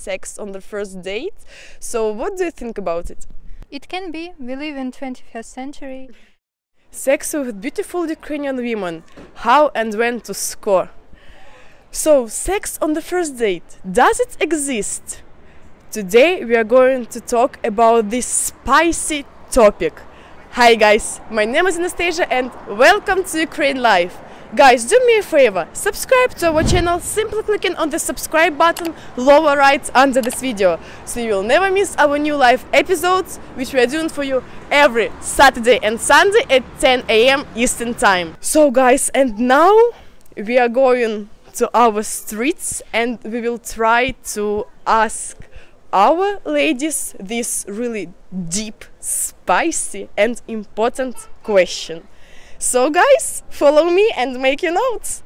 sex on the first date. So, what do you think about it? It can be. We live in 21st century. Sex with beautiful Ukrainian women. How and when to score? So, sex on the first date. Does it exist? Today we are going to talk about this spicy topic. Hi guys, my name is Anastasia and welcome to Ukraine Live. Guys, do me a favor, subscribe to our channel simply clicking on the subscribe button lower right under this video, so you will never miss our new live episodes, which we are doing for you every Saturday and Sunday at 10 a.m. Eastern Time. So guys, and now we are going to our streets and we will try to ask our ladies this really deep, spicy and important question. So guys, follow me and make your notes.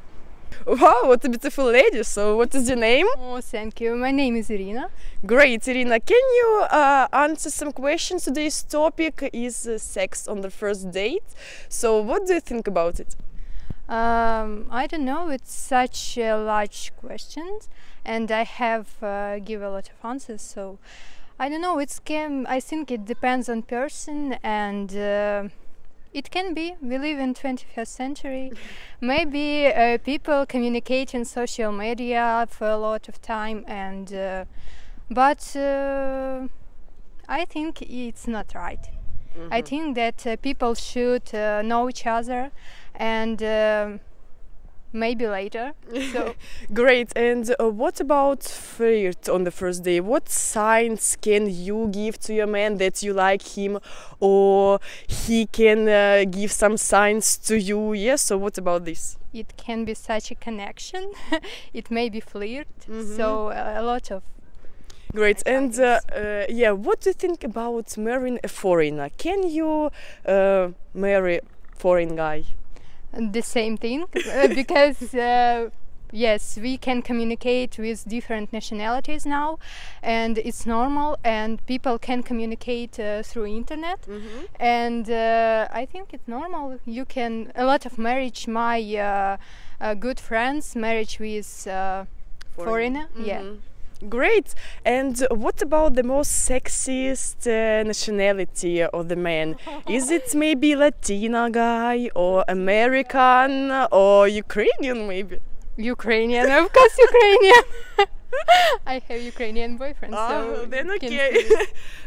Wow, what a beautiful lady. So what is your name? Oh, thank you. My name is Irina. Great, Irina. Can you uh, answer some questions? Today's topic is uh, sex on the first date. So what do you think about it? Um, I don't know. It's such a large question, and I have uh, give a lot of answers. So I don't know. It's can. I think it depends on person and. Uh, it can be. We live in 21st century. Maybe uh, people communicate in social media for a lot of time, and uh, but uh, I think it's not right. Mm-hmm. I think that uh, people should uh, know each other and um, maybe later. So great. And uh, what about flirt on the first day? What signs can you give to your man that you like him, or he can uh, give some signs to you? Yes. So what about this? It can be such a connection. it may be flirt. Mm-hmm. So uh, a lot of Great. And uh, uh, yeah, what do you think about marrying a foreigner? Can you uh, marry foreign guy? The same thing uh, because uh, yes we can communicate with different nationalities now and it's normal and people can communicate uh, through internet mm-hmm. and uh, i think it's normal you can a lot of marriage my uh, uh, good friends marriage with foreigner mm-hmm. yeah Great. And what about the most sexiest uh, nationality of the man? Is it maybe Latina guy or American or Ukrainian maybe? Ukrainian, of course, Ukrainian. I have Ukrainian boyfriend, oh, so then okay.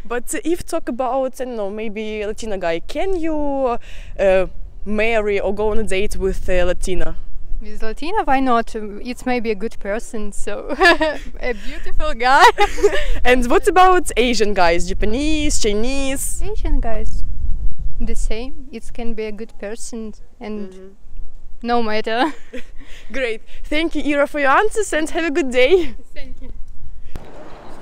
but if talk about I don't know maybe Latina guy, can you uh, marry or go on a date with a Latina? With Latina, why not? It's maybe a good person, so a beautiful guy. and what about Asian guys? Japanese, Chinese? Asian guys, the same. It can be a good person and mm-hmm. no matter. Great. Thank you, Ira, for your answers and have a good day. Thank you.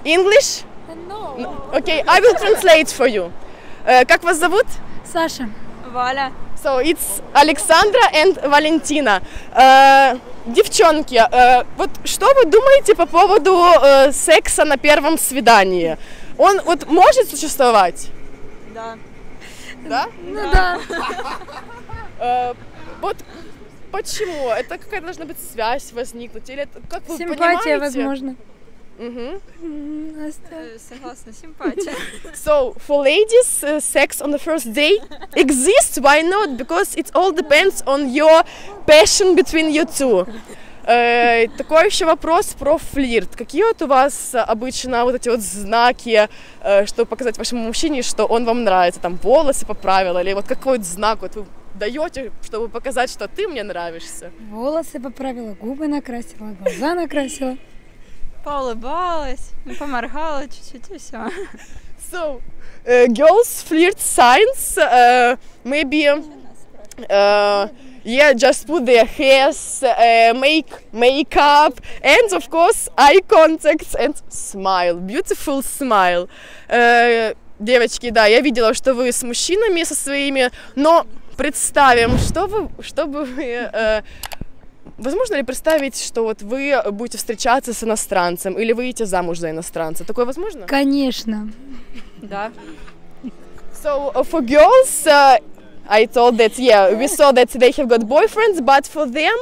English? Uh, no. no. Okay, I will translate for you. Uh, как вас зовут? Саша. Валя. So it's Alexandra and Valentina. Э, девчонки, э, вот что вы думаете по поводу э, секса на первом свидании? Он вот может существовать? Да. Да? Ну да. Вот почему? Это какая должна быть связь возникнуть? Или это, как вы Симпатия, понимаете? возможно. Mm-hmm. Согласна, симпатия. So, for ladies, uh, sex on the first day exists. Why not? Because it all depends on your passion between you two. Э, такой еще вопрос про флирт. Какие вот у вас обычно вот эти вот знаки, э, чтобы показать вашему мужчине, что он вам нравится? Там волосы поправила или вот какой вот знак вот вы даете, чтобы показать, что ты мне нравишься? Волосы поправила, губы накрасила, глаза накрасила. Поулыбалась, поморгала чуть-чуть и все. So, uh, girls flirt signs, uh, maybe, uh, yeah, just put their hairs, uh, make makeup, and of course eye contact and smile, beautiful smile. Uh, девочки, да, я видела, что вы с мужчинами, со своими, но представим, что вы, что вы uh, Возможно ли представить, что вот вы будете встречаться с иностранцем или выйдете замуж за иностранца? Такое возможно? Конечно. Да. So uh, for girls, uh, I thought that yeah, we saw that they have got boyfriends, but for them,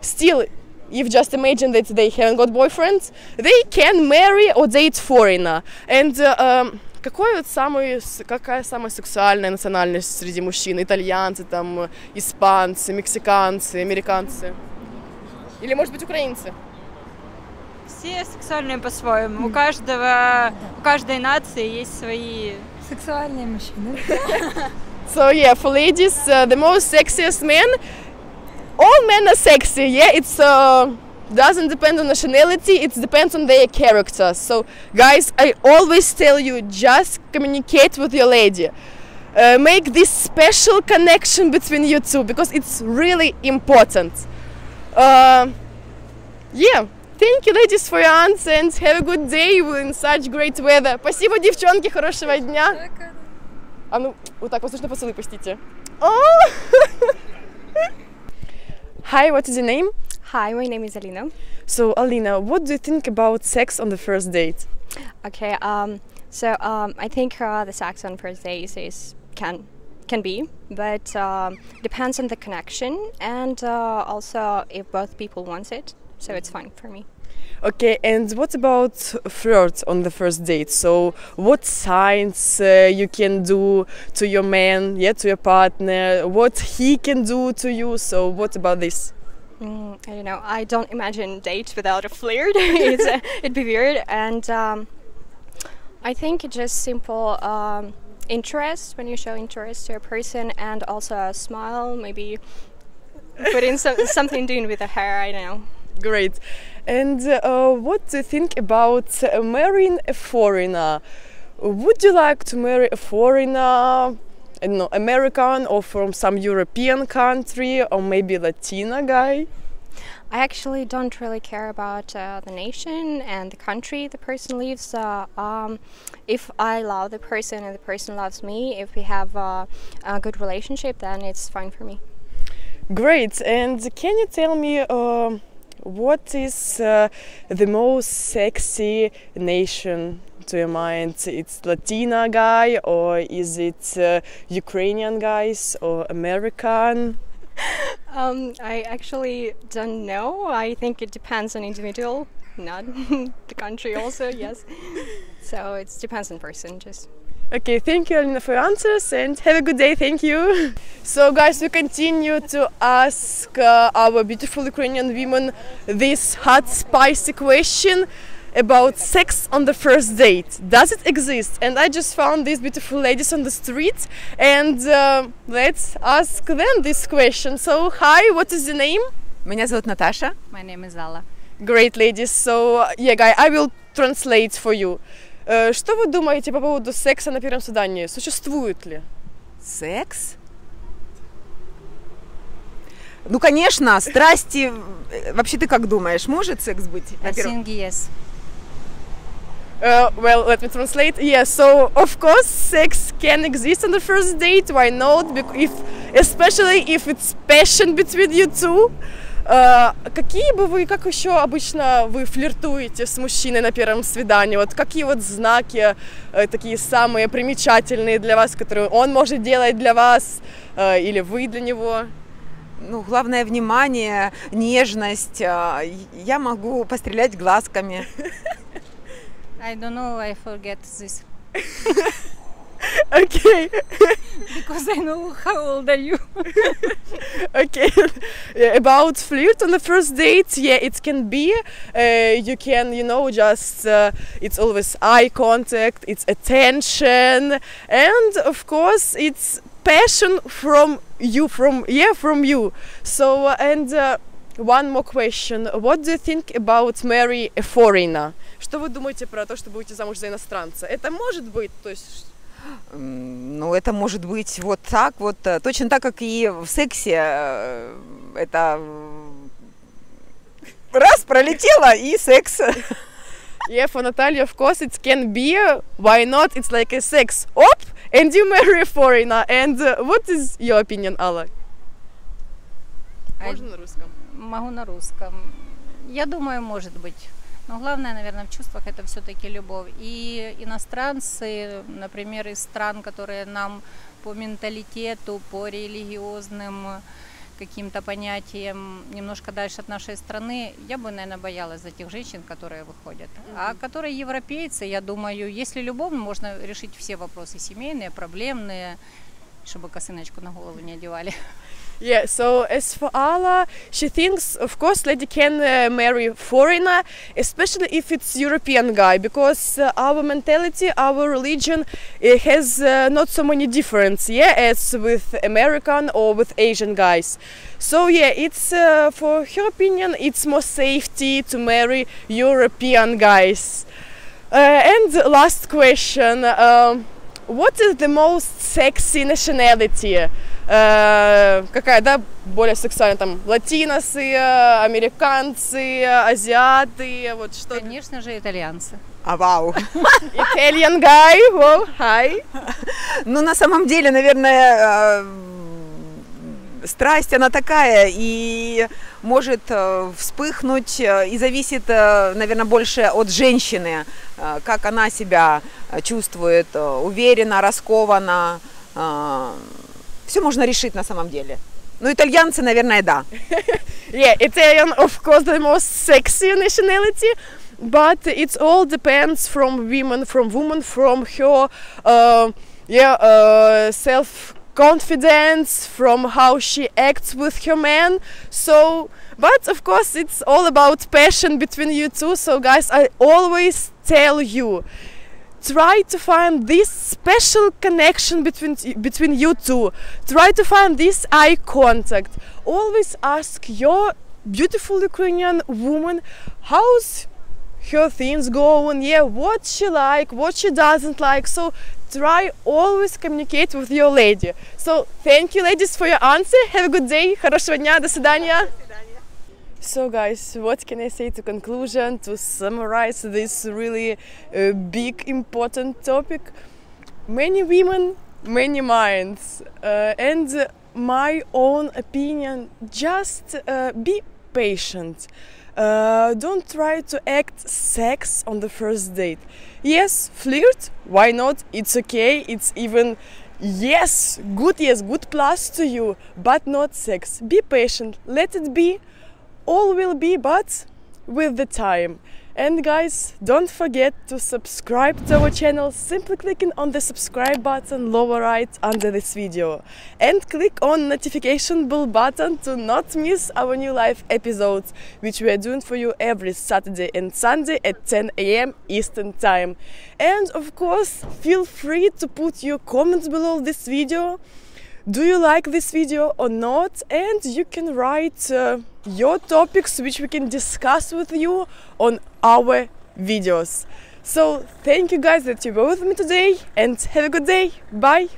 still, if just imagine that they haven't got boyfriends, they can marry or date foreigner. And uh, um, какой вот самый, какая самая сексуальная национальность среди мужчин? Итальянцы, там, испанцы, мексиканцы, американцы? Или, может быть, украинцы? Все сексуальные по-своему. У каждого, у каждой нации есть свои... Сексуальные мужчины. So yeah, for ladies, uh, the most sexiest men, all men are sexy. Yeah, it's uh, doesn't depend on nationality. It depends on their character. So guys, I always tell you, just communicate with your lady. Uh, make this special connection between you two because it's really important. Uh, yeah. Thank you, ladies, for your answer and have a good day in such great weather. Спасибо, девчонки, хорошего дня. А ну, вот так воздушный поцелуй пустите. Oh! Hi, what is your name? Hi, my name is Alina. So, Alina, what do you think about sex on the first date? Okay, um, so um, I think uh, the sex on first dates is can can be, but um, depends on the connection and uh, also if both people want it. So it's fine for me. Okay, and what about flirt on the first date? So, what signs uh, you can do to your man, yeah, to your partner? What he can do to you? So, what about this? Mm, I don't know. I don't imagine date without a flirt. uh, it'd be weird. And um, I think it's just simple um, interest when you show interest to a person, and also a smile. Maybe put in some, something doing with the hair. I know. Great. And uh, what do you think about uh, marrying a foreigner? Would you like to marry a foreigner, don't know, American or from some European country or maybe Latina guy? I actually don't really care about uh, the nation and the country the person lives. Uh, um, if I love the person and the person loves me, if we have uh, a good relationship, then it's fine for me. Great. And can you tell me uh, what is uh, the most sexy nation to your mind? It's Latina guy or is it uh, Ukrainian guys or American? Um, I actually don't know. I think it depends on individual, not the country. Also, yes. So it depends on person. Just. Okay, thank you, Alina, for your answers and have a good day. Thank you. So, guys, we continue to ask uh, our beautiful Ukrainian women this hot, spicy question about sex on the first date. Does it exist? And I just found these beautiful ladies on the street, and uh, let's ask them this question. So, hi, what is your name? Меня зовут Наташа. My name is Alla. Great, ladies. So, yeah, guy, I will translate for you. Э, Что вы думаете по поводу секса на первом свидании? Существует ли? Секс? Ну, конечно, страсти... э, Вообще, ты как думаешь, может секс быть? на первом- yes. Uh, well, let me translate. Yeah, so of course, sex can exist on the first date. Why not? If, especially if it's passion between you two. Uh, какие бы вы, как еще обычно вы флиртуете с мужчиной на первом свидании? Вот какие вот знаки э, такие самые примечательные для вас, которые он может делать для вас э, или вы для него? Ну, главное внимание, нежность. а, Я могу пострелять глазками. I don't know, I forget this. Okay. Because I know how old are you. okay Yeah, about flirt on the first date yeah it can be uh, you can you know just uh, it's always eye contact it's attention and of course it's passion from you from yeah from you so uh, and uh, one more question what do you think about marry a foreigner что вы думаете про то чтобы выйти замуж за иностранца это может быть то есть Ну, это может быть вот так вот, э, точно так, как и в сексе. э, Это раз пролетело и секс. Yeah, for Natalia, of course, it can be. Why not? It's like a sex op, and you marry a foreigner. And uh, what is your opinion, Алла? I- Можно на русском? Могу на русском. Я думаю, может быть. Но главное, наверное, в чувствах это все-таки любовь. И иностранцы, например, из стран, которые нам по менталитету, по религиозным каким-то понятиям немножко дальше от нашей страны, я бы, наверное, боялась за тех женщин, которые выходят. А которые европейцы, я думаю, если любовно, можно решить все вопросы семейные, проблемные, чтобы косыночку на голову не одевали. Yeah, so as for Alla, she thinks, of course, lady can uh, marry foreigner, especially if it's European guy, because uh, our mentality, our religion, it has uh, not so many difference, yeah, as with American or with Asian guys. So yeah, it's uh, for her opinion, it's more safety to marry European guys. Uh, and last question, um, what is the most sexy nationality? Э, какая, да, более сексуальная, там, латиносы, э, американцы, азиаты, вот что. Конечно же, итальянцы. А вау. Italian guy, wow, hi. Ну, на самом деле, наверное, э, страсть она такая и может вспыхнуть и зависит, наверное, больше от женщины, как она себя чувствует, уверенно, раскованно. Э, Все можно решить на самом деле. Ну, итальянцы, наверное, да. Yeah, Italian, of course, the most sexy nationality, but it all depends from women, from woman, from her, uh, yeah, uh, self confidence, from how she acts with her man. So, but of course, it's all about passion between you two. So, guys, I always tell you. Try to find this special connection between between you two. Try to find this eye contact. Always ask your beautiful Ukrainian woman how's her things going yeah what she like what she doesn't like so try always communicate with your lady so thank you ladies for your answer have a good day хорошего дня до свидания so guys what can i say to conclusion to summarize this really uh, big important topic? Many women many minds uh, and my own opinion just uh, be patient. Uh, don't try to act sex on the first date. Yes flirt why not? It's okay it's even yes good yes good plus to you but not sex. Be patient let it be all will be but with the time. And guys don't forget to subscribe to our channel. Simply clicking on the subscribe button lower right under this video. And click on notification bell button to not miss our new live episodes which we are doing for you every saturday and sunday at 10 a.m eastern time. And of course feel free to put your comments below this video do you like this video or not? And you can write uh, your topics which we can discuss with you on our videos. So thank you guys that you were with me today and have a good day. Bye